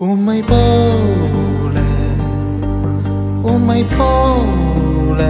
உம்மை போல உம்மை போல.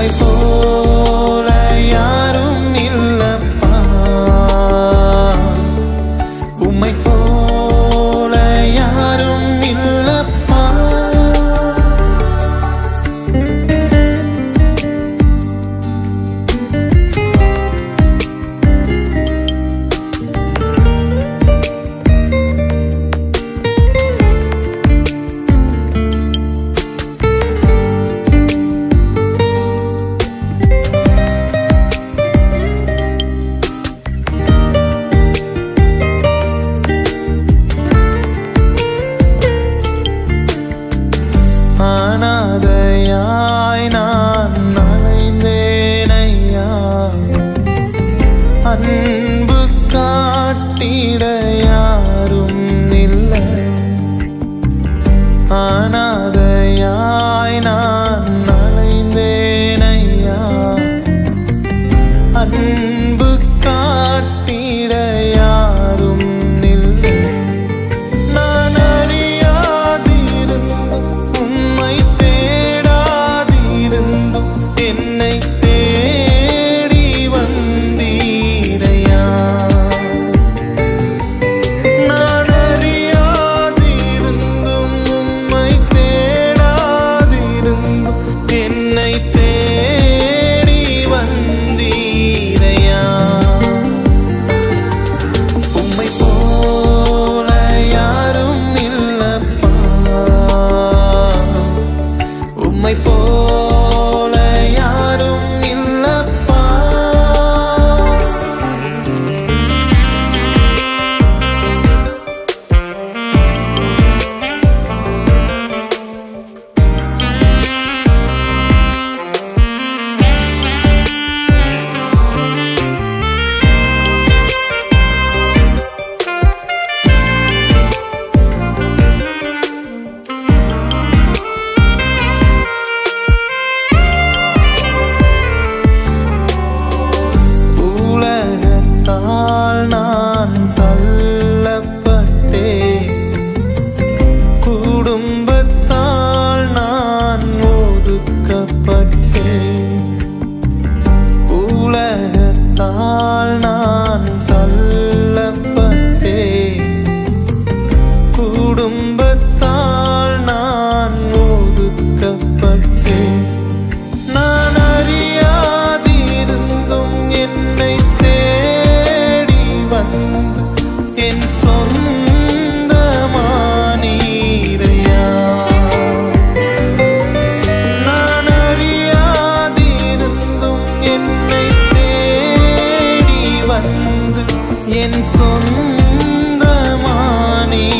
உம்மை என் சொந்தமானே.